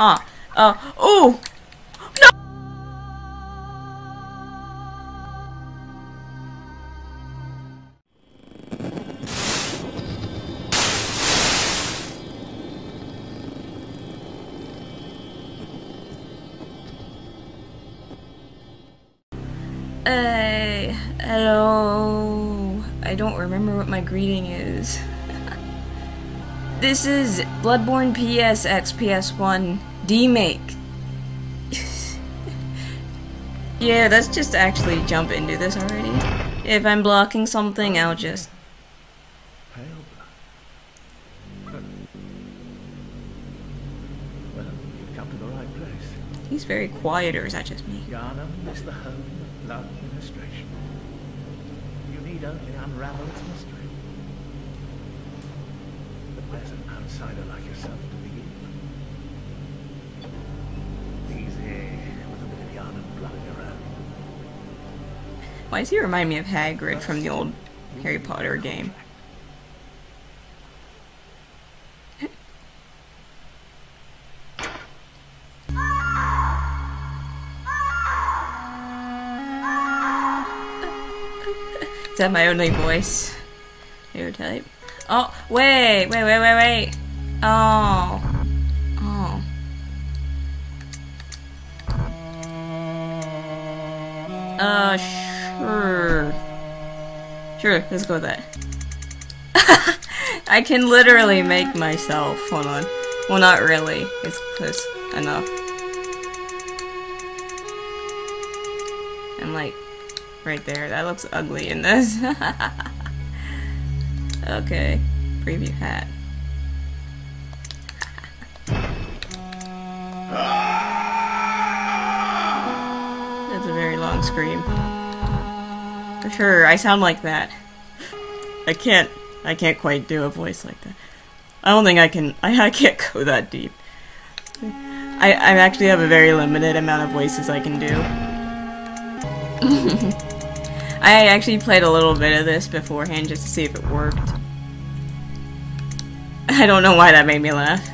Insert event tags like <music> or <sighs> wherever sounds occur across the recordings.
Ah, uh, oh! Uh, hello. I don't remember what my greeting is. This is Bloodborne PSX PS1 demake. <laughs> yeah, let's just actually jump into this already. If I'm blocking something, I'll just... Pale blood. Well, you've come to the right place. He's very quiet, or is that just me? Is the home of love. You need only unravel its mystery. An outsider like yourself to begin? Easy, with a bit of Yharnam blood in your own. Why does he remind me of Hagrid from the old Harry Potter game? <laughs> Is that my only voice? Your type. Oh, wait, wait, wait, wait, wait. Oh. Oh. Uh, sure. Sure, let's go with that. <laughs> I can literally make myself. Hold on. Well, not really. It's close enough. I'm like, right there. That looks ugly in this. <laughs> okay. Preview hat. That's a very long scream. For sure, I sound like that. I can't, I can't quite do a voice like that. I don't think I can, I, <laughs> I can't go that deep. I, I actually have a very limited amount of voices I can do. <laughs> I actually played a little bit of this beforehand just to see if it worked. <laughs> I don't know why that made me laugh. <laughs>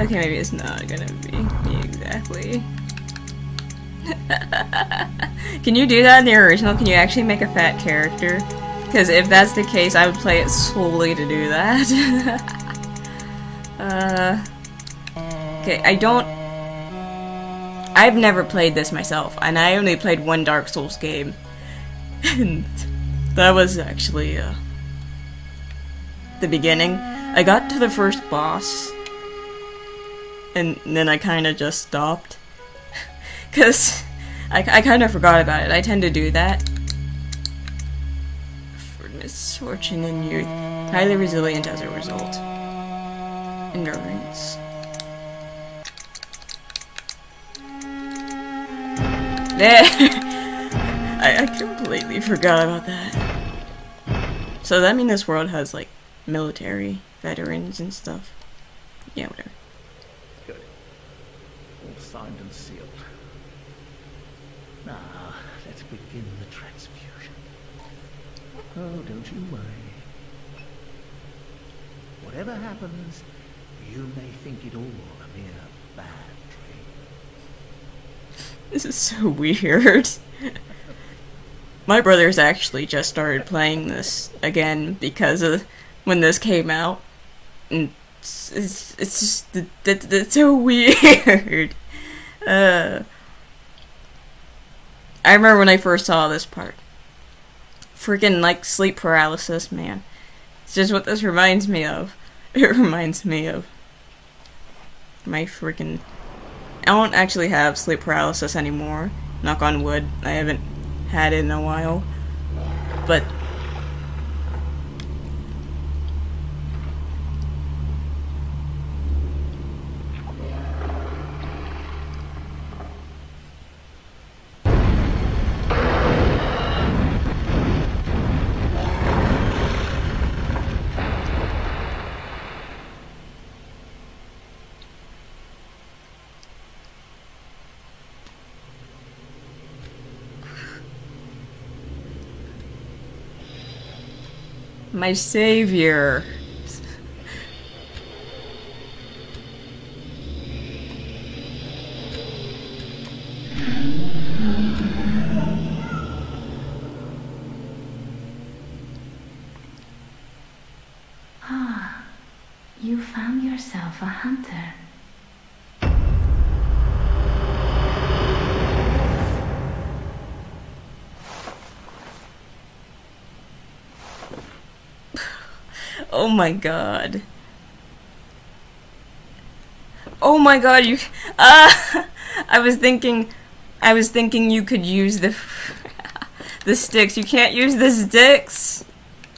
okay, maybe it's not gonna be me exactly. <laughs> Can you do that in the original? Can you actually make a fat character? Because if that's the case, I would play it solely to do that. uh, okay, I don't... I've never played this myself, and I only played one Dark Souls game. and that was actually, uh, the beginning. I got to the first boss, and then I kind of just stopped. <laughs> Because I, I kind of forgot about it. I tend to do that. For misfortune in youth. Highly resilient as a result. Endurance. There! <laughs> I, I completely forgot about that. So that mean this world has, like, military veterans and stuff? Yeah, whatever. Good. All signed and sealed. Now, let's begin the transfusion. Oh, don't you worry. Whatever happens, you may think it all a mere bad. This is so <laughs> weird. My brother's actually just started playing this again because of when this came out. And it's, it's, it's just, that's so <laughs> weird. Uh, I remember when I first saw this part. Freaking like sleep paralysis, man. It's just what this reminds me of. <laughs> It reminds me of my freaking. I don't actually have sleep paralysis anymore. Knock on wood. I haven't had it in a while. But. My savior. My god. Oh my god, you. Uh, <laughs> I was thinking. I was thinking you could use the. <laughs> the sticks. You can't use the sticks!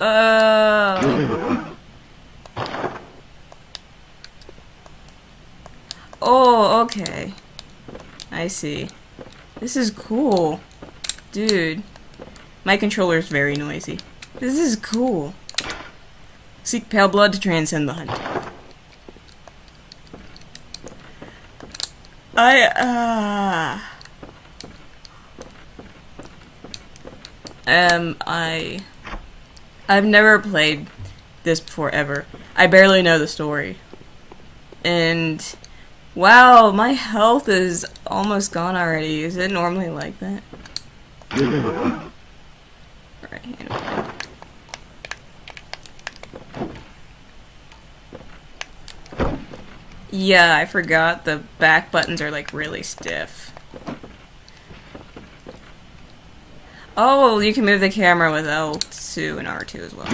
Uh. Oh, okay. I see. This is cool. Dude. My controller is very noisy. This is cool. Seek pale blood to transcend the hunt. I, uh... Um, I... I've never played this before, ever. I barely know the story. And... Wow, my health is almost gone already. Is it normally like that? <laughs> right, anyway. Yeah, I forgot the back buttons are like really stiff. Oh, you can move the camera with L2 and R2 as well.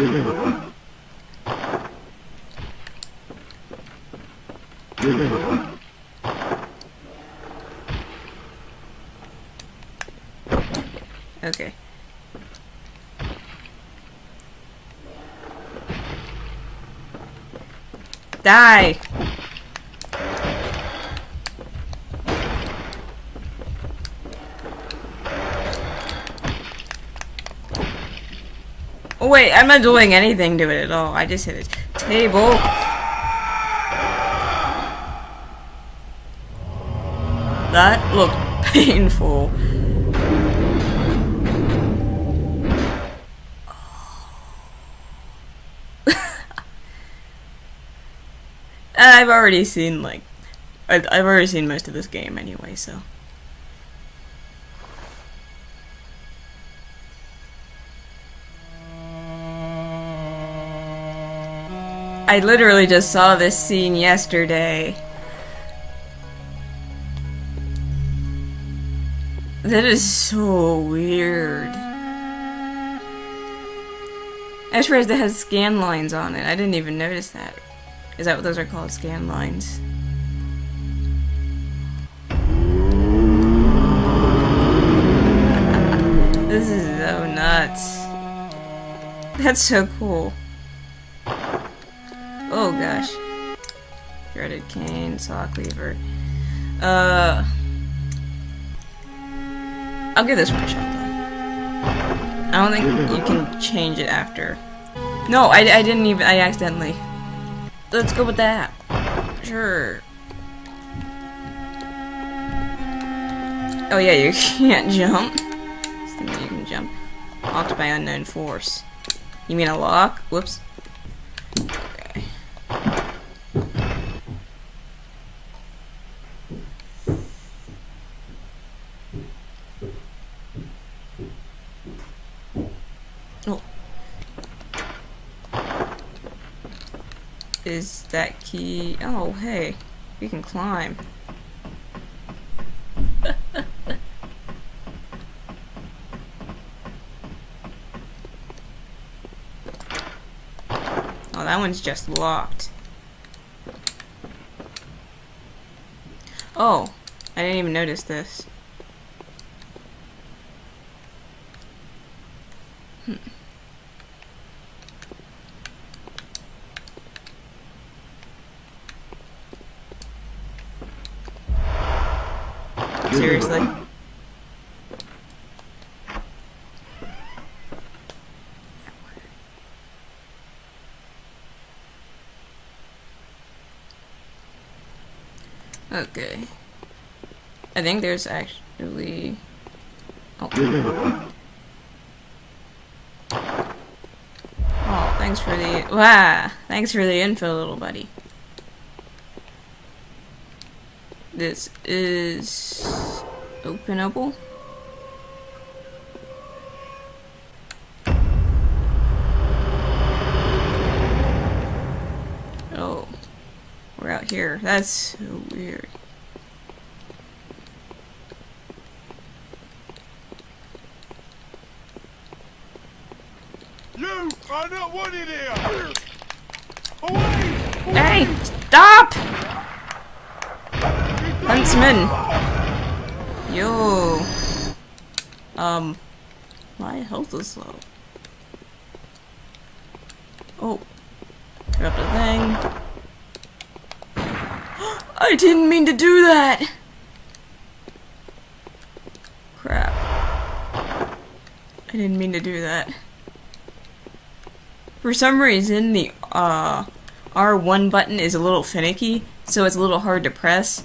Okay. Die! Oh wait, I'm not doing anything to it at all. I just hit a table. That looked <laughs> painful. <laughs> I've already seen like I've, I've already seen most of this game anyway, so. I literally just saw this scene yesterday. That is so weird. I realized it has scan lines on it. I didn't even notice that. Is that what those are called? Scan lines? <laughs> this is so nuts. That's so cool. Gosh. Threaded cane, saw cleaver. Uh. I'll give this one a shot though. I don't think you can change it after. No, I, I didn't even. I accidentally. Let's go with that. Sure. Oh yeah, you <laughs> can't jump. You can jump. Locked by unknown force. You mean a lock? Whoops. Okay. Oh. Is that key? Oh, hey. We can climb. <laughs> Oh, that one's just locked. Oh, I didn't even notice this. Seriously? Okay. I think there's actually... Oh. <laughs> Oh, Thanks for the wow. Thanks for the info, little buddy. This is openable. Oh, we're out here. That's so weird. You are not wanted here! Away! Hey, stop! Huntsman. Yo. Um, my health is low. Oh, grab the thing. <gasps> I didn't mean to do that. Crap. I didn't mean to do that. For some reason, the uh, R1 button is a little finicky, so it's a little hard to press.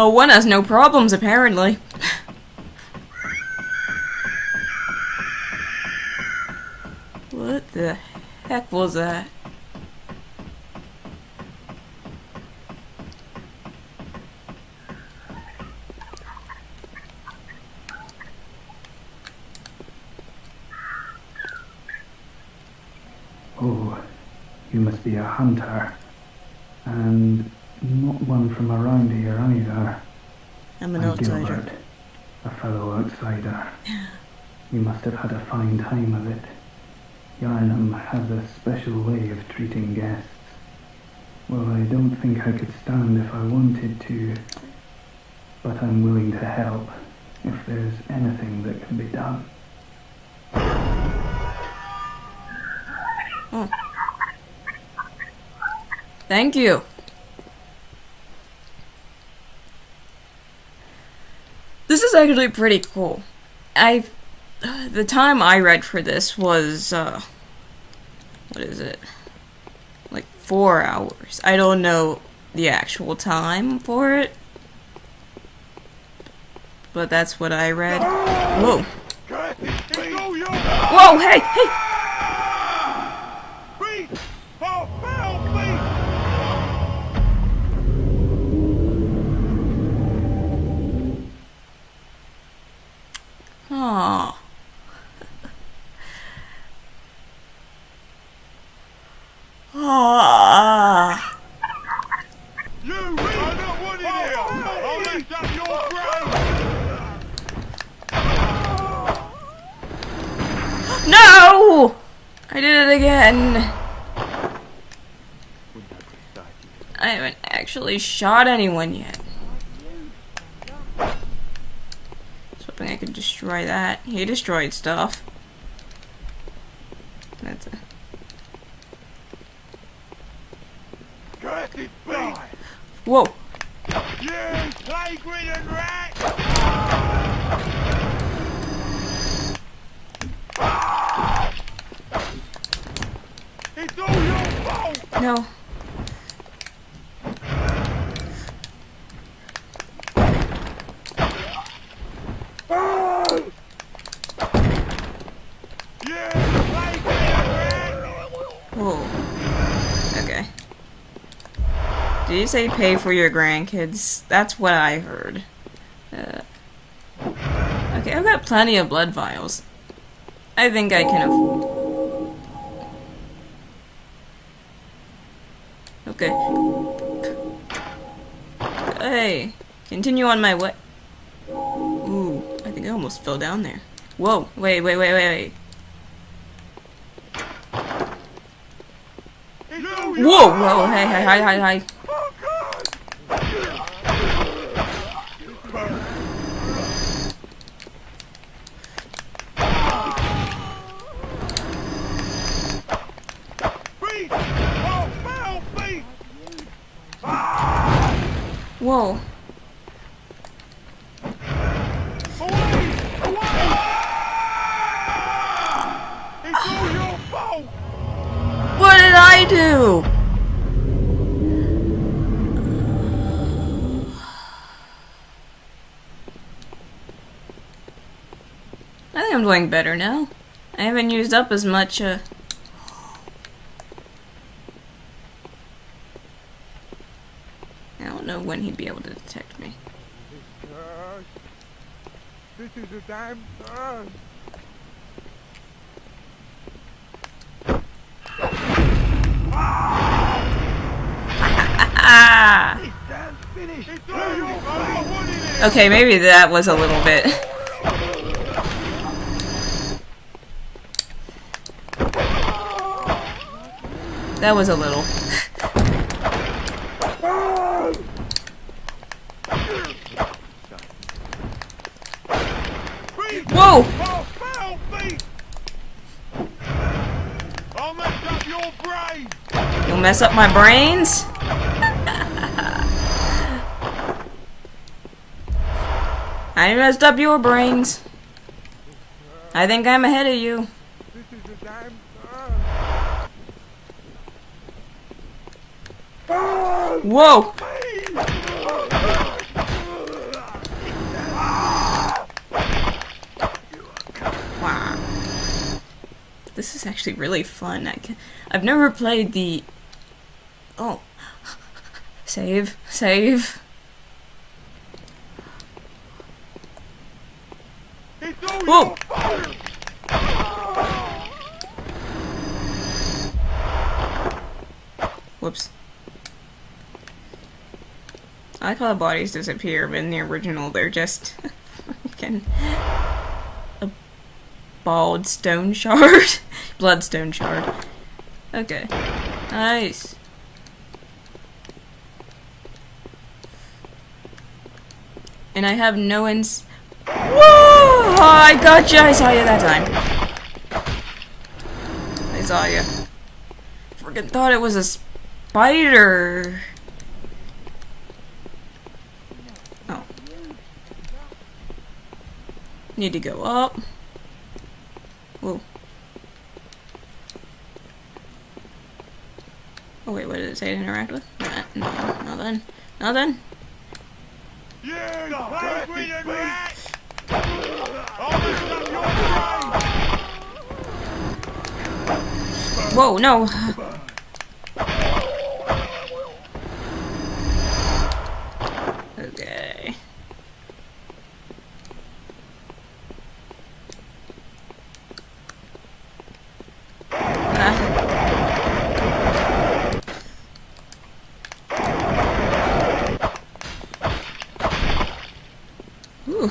Oh, one has no problems, apparently. what the heck was that? Oh, you must be a hunter. And not one from around here either. I'm an I'm outsider. Gilbert, a fellow outsider. <sighs> You must have had a fine time of it. Yharnam has a special way of treating guests. Well, I don't think I could stand if I wanted to, but I'm willing to help if there's anything that can be done. Oh. Thank you. This is actually pretty cool. I the time I read for this was uh what is it? Like 4 hours. I don't know the actual time for it. But that's what I read. Whoa. It's all your Whoa, hey, hey. Aw. Aw. You not! I'll your! No! I did it again. I haven't actually shot anyone yet. I was hoping I could destroy that. He destroyed stuff. That's beast! Whoa! You plague-ridden rat! It's all your fault! No. You plague-ridden rat! Whoa. Okay. Did you say pay for your grandkids? That's what I heard. Uh, okay, I've got plenty of blood vials. I think I can afford. Okay. Hey, continue on my way. Ooh, I think I almost fell down there. Whoa, wait, wait, wait, wait, wait. It's all your Whoa, whoa, hey, hey, hi, hi, hi. I do? I think I'm doing better now. I haven't used up as much, uh... I don't know when he'd be able to detect me. This is a time. <laughs> Okay, maybe that was a little bit. <laughs> That was a little. <laughs> Whoa! I'll mess up your brain. You'll mess up my brains? <laughs> I messed up your brains. I think I'm ahead of you. Whoa! Wow. This is actually really fun. I can, I've never played the. Oh. Save. Save. Whoa! Whoops. I like how the bodies disappear, but in the original they're just <laughs> fucking a bald stone shard. <laughs> Bloodstone shard. Okay. Nice. And I have no ins- Whoa! I got you. I saw you that time. I saw you. Freaking thought it was a spider. Oh. Need to go up. Whoa. Oh wait, what did it say to interact with? Nah, no, nothing. Nothing. Whoa, no. Okay. Ah. Ooh.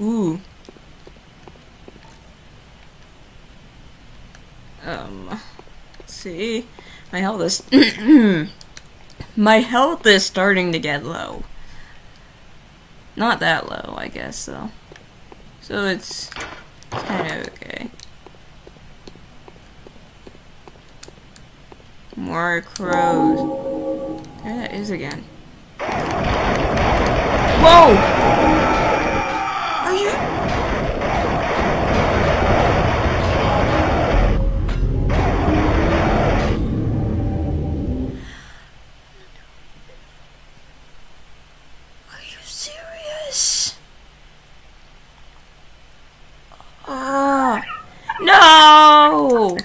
Ooh. Um, let's see. My health is <clears throat> my health is starting to get low. Not that low, I guess though. So it's, it's kind of okay. More crows. There that is again. Whoa! Are you? Are you serious? Ah, no!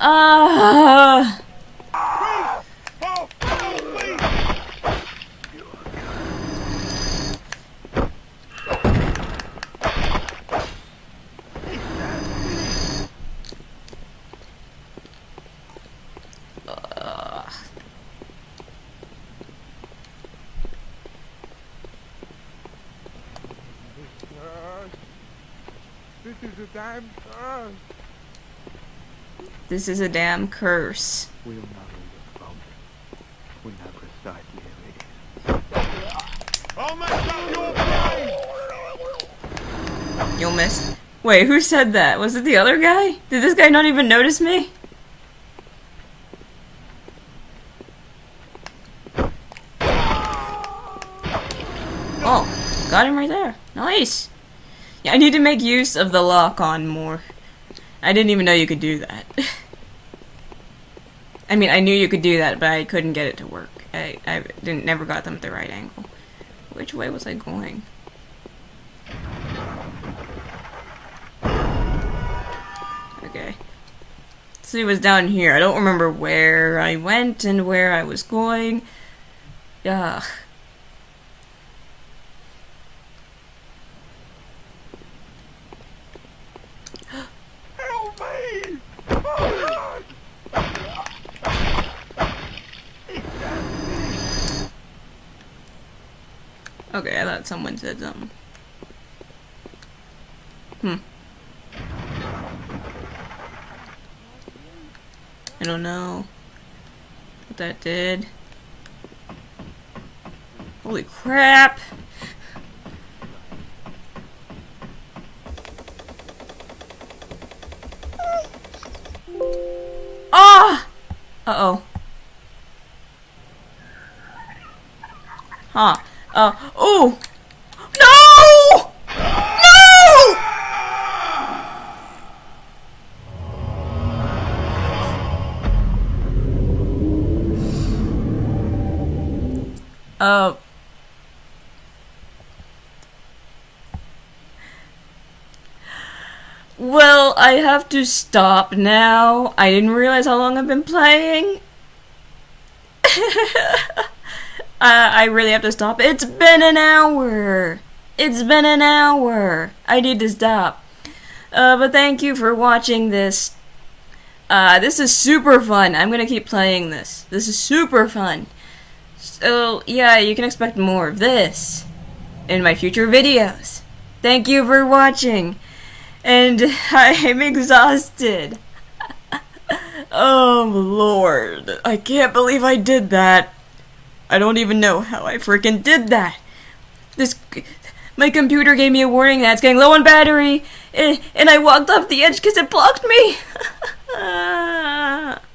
Ah. Oh, foul beat. Curse. This is a damn curse. This is a damn curse. We'll know your fault. We know precisely who it is. Oh I'll mess up your brain. You'll miss. Wait, who said that? Was it the other guy? Did this guy not even notice me? Oh, got him right there. Nice. Yeah, I need to make use of the lock on more. I didn't even know you could do that. <laughs> I mean, I knew you could do that, but I couldn't get it to work. I, I didn't never got them at the right angle. Which way was I going? Okay. So it was down here. I don't remember where I went and where I was going. Yeah. Help me! Okay, I thought someone said something. Hmm. I don't know what that did. Holy crap! Ah! Uh-oh. Huh. Uh, Uh. Well, I have to stop now. I didn't realize how long I've been playing. <laughs> uh, I really have to stop. It's been an hour. It's been an hour. I need to stop. Uh, but thank you for watching this. Uh, this is super fun. I'm gonna keep playing this. This is super fun. So, yeah, you can expect more of this in my future videos. Thank you for watching. And <laughs> I'm exhausted. <laughs> oh, Lord. I can't believe I did that. I don't even know how I freaking did that. This. My computer gave me a warning that it's getting low on battery, and, and I walked off the edge because it blocked me. <laughs>